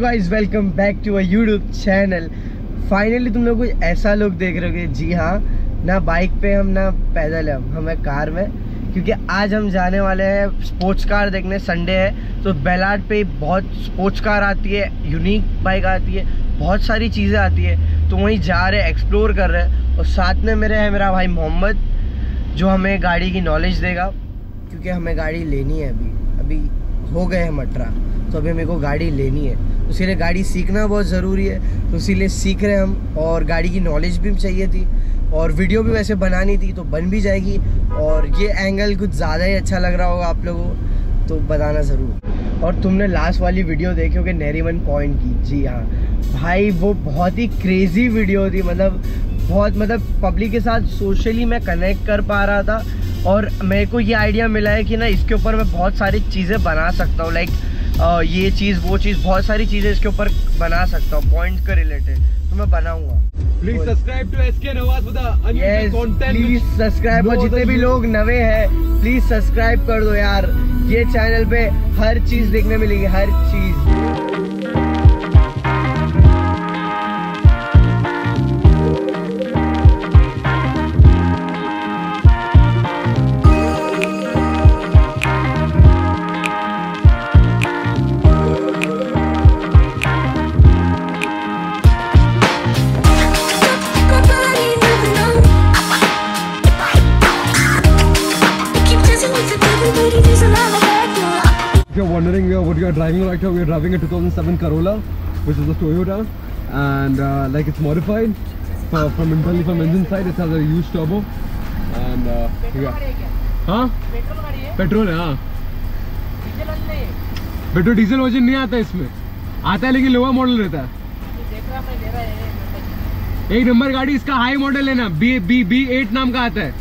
Guys, welcome back to a YouTube channel. Finally तुम लोग कुछ ऐसा लोग देख रहे हो जी हाँ ना बाइक पे हम, ना पैदल हम, हमें कार में, क्योंकि आज हम जाने वाले हैं स्पोर्ट्स कार देखने संडे है तो बेलाड पे बहुत स्पोर्ट्स कार आती है यूनिक बाइक आती है, बहुत सारी चीज़ें आती है तो वहीं जा रहे एक्सप्लोर कर रहे हैं, और साथ में मेरे है मेरा भाई मोहम्मद, जो हमें गाड़ी की नॉलेज देगा, क्योंकि हमें गाड़ी लेनी है अभी अभी हो गए हैं मटरा तो अभी मेरे को गाड़ी लेनी है। तो इसीलिए गाड़ी सीखना बहुत ज़रूरी है तो इसीलिए सीख रहे हम। और गाड़ी की नॉलेज भी चाहिए थी, और वीडियो भी वैसे बनानी थी तो बन भी जाएगी। और ये एंगल कुछ ज़्यादा ही अच्छा लग रहा होगा आप लोगों को तो बताना ज़रूर। और तुमने लास्ट वाली वीडियो देखी होगी नेरीमन पॉइंट की। जी हाँ। भाई, वो बहुत ही क्रेजी वीडियो थी मतलब बहुत मतलब पब्लिक के साथ सोशली मैं कनेक्ट कर पा रहा था। और मेरे को ये आइडिया मिला है कि ना, इसके ऊपर मैं बहुत सारी चीज़ें बना सकता हूँ लाइक ये चीज़ वो चीज़ बहुत सारी चीज़ें इसके ऊपर बना सकता हूँ पॉइंट के रिलेटेड तो मैं बनाऊँगा please subscribe to yes content. Please subscribe और जितने भी लोग नवे हैं प्लीज़ सब्सक्राइब कर दो यार ये चैनल पे हर चीज़ देखने मिलेगी हर चीज़ wondering uh, what you are driving right now, we are driving a 2007 Corolla, which is a Toyota, and uh, like it's modified for, from internally from engine side. It has a huge turbo, and uh, yeah. हाँ petrol है हाँ petrol diesel version नहीं आता इसमें आता है लेकिन lower model रहता है एक नंबर गाड़ी इसका हाई मॉडल है ना बी बी बी एट नाम का आता है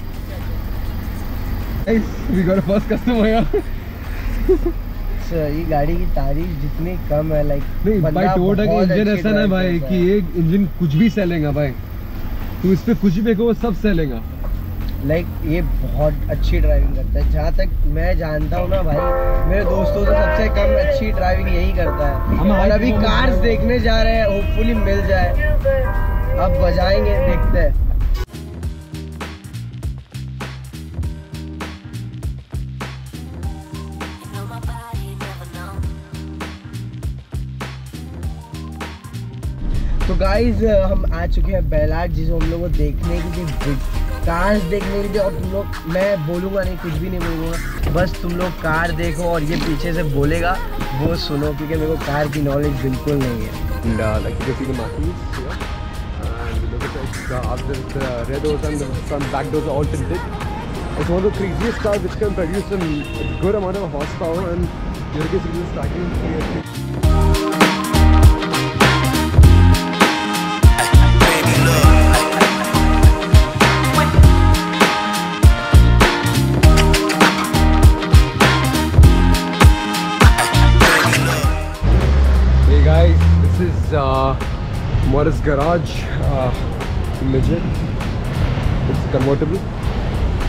फ़र्स्ट कस्टमर ये गाड़ी की तारीफ़ जितनी कम है लाइक नहीं भाई टोयोटा का इंजन ऐसा ना भाई कि ये इंजन कुछ भी सेलेगा भाई। तू इस पे कुछ भी वो सब सेलेगा लाइक ये बहुत अच्छी ड्राइविंग करता है। जहाँ तक मैं जानता हूँ ना भाई मेरे दोस्तों तो सबसे कम अच्छी ड्राइविंग यही करता है। हम और अभी कार्स देखने जा रहे हैं होपफुली मिल जाए। अब बजाएँगे देखते हैं। गाइज़ uh, हम आ चुके हैं बैलाज, जिसे हम लोग को देखने के लिए कार्स देखने के लिए, और तुम लोग, मैं बोलूँगा नहीं, कुछ भी नहीं बोलूँगा, बस तुम लोग कार देखो और ये पीछे से बोलेगा, वो सुनो, क्योंकि मेरे को कार की नॉलेज बिल्कुल नहीं है। Midget. It's convertible,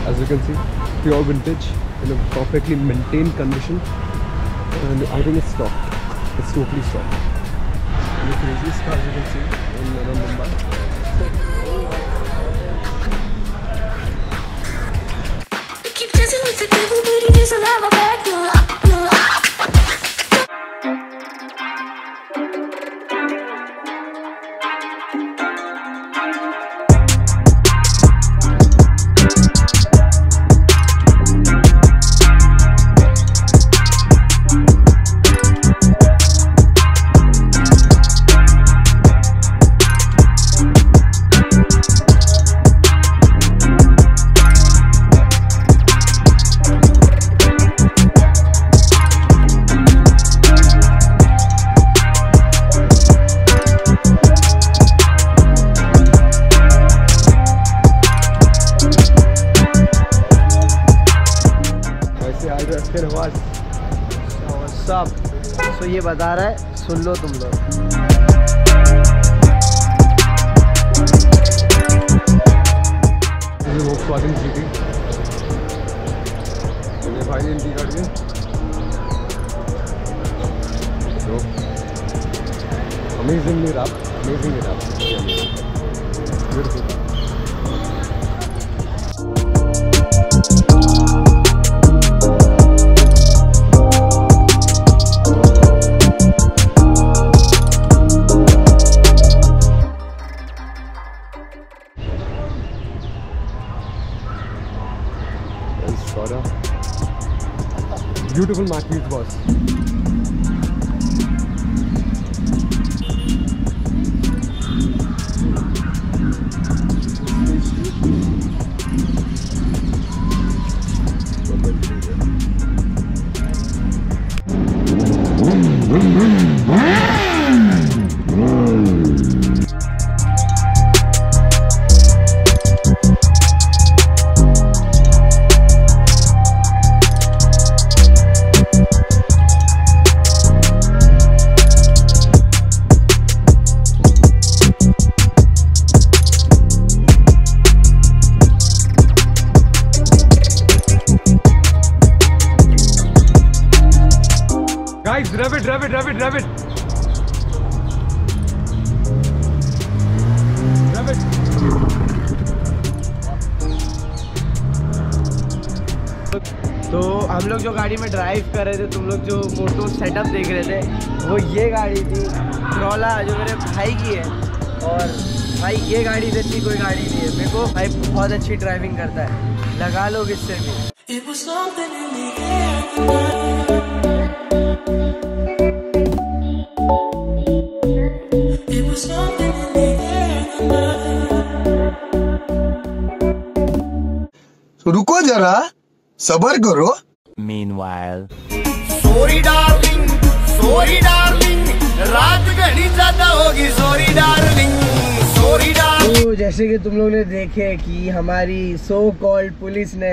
as you can see, pure vintage in a perfectly maintained condition, and I think it's stock. It's totally stock. And the craziest cars you can see in uh, around Mumbai. Keep dancing with the devil, but he doesn't have a नवाज़ सब। तो ये बता रहा है, सुन लो तुम लोग। Rap amazingly rap beautiful beautiful Matisse was. Rev it. Rev it. तो हम लोग जो गाड़ी में ड्राइव कर रहे थे तुम लोग जो मोटो सेटअप देख रहे थे वो ये गाड़ी थी। ट्रोला जो मेरे भाई की है। और भाई ये गाड़ी जैसी कोई गाड़ी नहीं है। मेरे को भाई बहुत अच्छी ड्राइविंग करता है। लगा लो इससे भी। जरा सबर करो। Meanwhile. Sorry darling sorry darling रात घड़ी ज़्यादा होगी सॉरी डार्लिंग सॉरी डार्लिंग तो जैसे कि तुम लोग ने देखे कि हमारी सो कॉल्ड पुलिस ने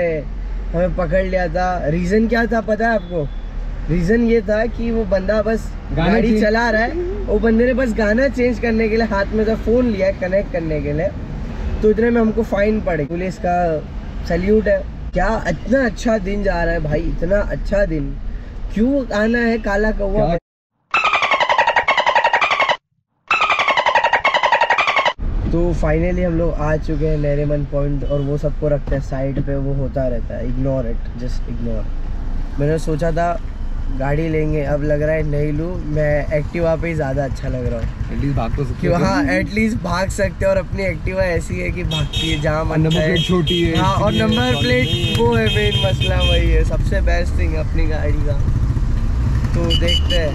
हमें पकड़ लिया था। रीज़न क्या था पता है आपको? रीज़न ये था कि वो बंदा बस गाड़ी चला रहा है। वो बंदे ने बस गाना चेंज करने के लिए हाथ में से फ़ोन लिया कनेक्ट करने के लिए। तो इतने में हमको फाइन पड़े पुलिस का सल्यूट है। क्या इतना अच्छा दिन जा रहा है भाई इतना अच्छा दिन। क्यों आना है काला कौवा? तो फाइनली हम लोग आ चुके हैं नरेमन पॉइंट और वो सबको रखते हैं साइड पे वो होता रहता है इग्नोर इट जस्ट इग्नोर मैंने सोचा था गाड़ी लेंगे। अब लग रहा है नहीं लूँ मैं एक्टिवा पे ही ज़्यादा अच्छा लग रहा हूँ। एटलीस्ट भाग तो सकते हो। हाँ एटलीस्ट भाग सकते हैं और अपनी एक्टिवा ऐसी है कि भागती है जहाँ मन है। छोटी है, हाँ और नंबर प्लेट वो है मेन मसला वही है। सबसे बेस्ट थिंग अपनी गाड़ी का। तो देखते हैं।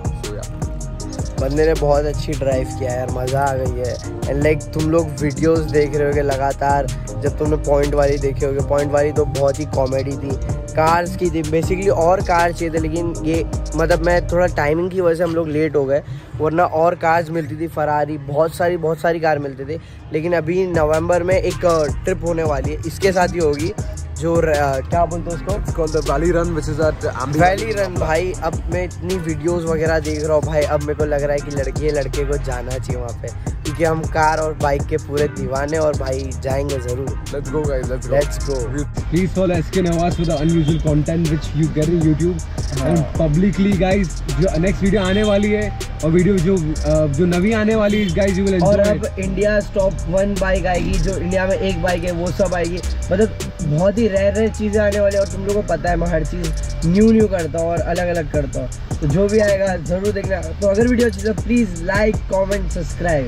बंदे ने बहुत अच्छी ड्राइव किया यार, मज़ा आ गई है। एंड लाइक तुम लोग वीडियोस देख रहे होगे लगातार, जब तुमने पॉइंट वाली देखी होगी। पॉइंट वाली तो बहुत ही कॉमेडी थी। कार्स की थी बेसिकली और कार चाहिए थे लेकिन ये मतलब मैं थोड़ा टाइमिंग की वजह से हम लोग लेट हो गए वरना और कार्स मिलती थी फरारी बहुत सारी बहुत सारी कार मिलती थी लेकिन अभी नवंबर में एक ट्रिप होने वाली है इसके साथ ही होगी जो क्या बोलते हैं उसको? which is at Ambulance valley run भाई अब मैं इतनी वीडियोस वगैरह देख रहा हूँ भाई अब मेरे को लग रहा है कि लड़के लड़के को जाना चाहिए वहाँ पे क्योंकि हम कार और बाइक के पूरे दीवाने और भाई जाएँगे ज़रूर। Let's go guys let's go. Let's go Please follow SK Nawaz for the unusual content which you get in YouTube. and publicly guys जो next video आने वाली है और वीडियो जो जो नवी आने वाली गाइस यू विल और अब इंडिया टॉप वन बाइक आएगी जो इंडिया में एक बाइक है वो सब आएगी। मतलब बहुत ही रेयर रेयर चीज़ें आने वाली है और तुम लोगों को पता है मैं हर चीज़ न्यू न्यू करता हूँ और अलग अलग करता हूँ। तो जो भी आएगा ज़रूर देखना। तो अगर वीडियो अच्छी तो प्लीज़ लाइक कॉमेंट सब्सक्राइब